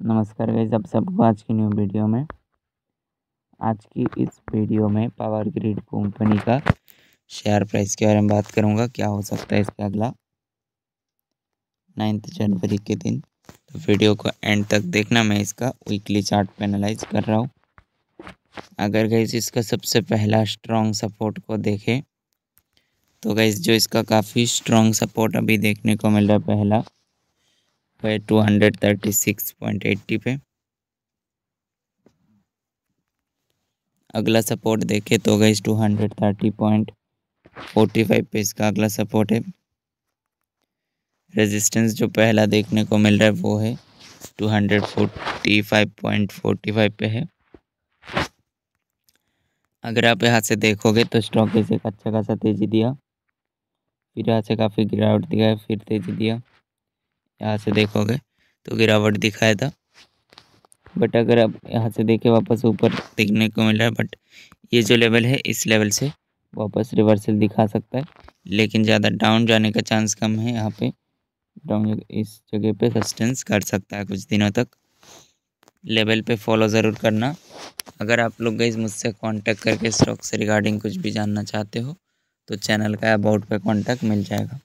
नमस्कार गाइज़ आप सबको आज की न्यू वीडियो में। आज की इस वीडियो में पावर ग्रिड कंपनी का शेयर प्राइस के बारे में बात करूँगा, क्या हो सकता है इसका अगला। नाइन्थ जनवरी के दिन तो वीडियो को एंड तक देखना, मैं इसका वीकली चार्ट एनालाइज कर रहा हूँ। अगर गाइज़ इसका सबसे पहला स्ट्रॉन्ग सपोर्ट को देखें तो गाइज़ जो इसका काफ़ी स्ट्रॉन्ग सपोर्ट अभी देखने को मिल रहा है, पहला है two hundred thirty six point eighty पे। अगला सपोर्ट देखे तो गई two hundred thirty point forty five पे इसका अगला सपोर्ट है। रेजिस्टेंस जो पहला देखने को मिल रहा है वो है two hundred forty five point forty five पे है। अगर आप यहाँ से देखोगे तो स्टॉक इसे अच्छा खासा तेज़ी दिया। फिर यहाँ से काफ़ी गिरावट दिया फिर तेज़ी दिया। यहाँ से देखोगे तो गिरावट दिखाया था। बट अगर आप यहाँ से देखें वापस ऊपर देखने को मिल रहा है बट ये जो लेवल है, इस लेवल से वापस रिवर्सल दिखा सकता है। लेकिन ज़्यादा डाउन जाने का चांस कम है यहाँ पे। डाउन इस जगह पे सस्टेंस कर सकता है कुछ दिनों तक। लेवल पे फॉलो ज़रूर करना। अगर आप लोग गई मुझसे कांटेक्ट करके स्टॉक से रिगार्डिंग कुछ भी जानना चाहते हो तो चैनल का अबाउट पे कांटेक्ट मिल जाएगा।